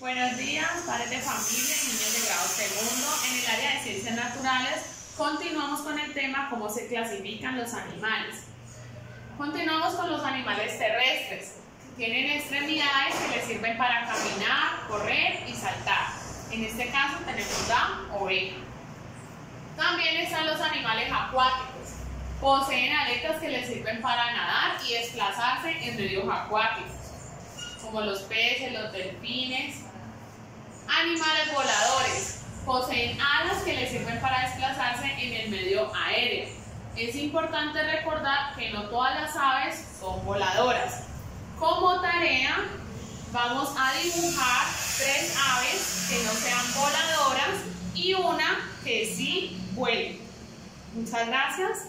Buenos días, padres de familia y niños de grado segundo. En el área de ciencias naturales continuamos con el tema cómo se clasifican los animales. Continuamos con los animales terrestres. Tienen extremidades que les sirven para caminar, correr y saltar. En este caso tenemos la oveja. También están los animales acuáticos. Poseen aletas que les sirven para nadar y desplazarse en medios acuáticos, como los peces, los delfines. Animales voladores. Poseen alas que les sirven para desplazarse en el medio aéreo. Es importante recordar que no todas las aves son voladoras. Como tarea, vamos a dibujar tres aves que no sean voladoras y una que sí vuele. Muchas gracias.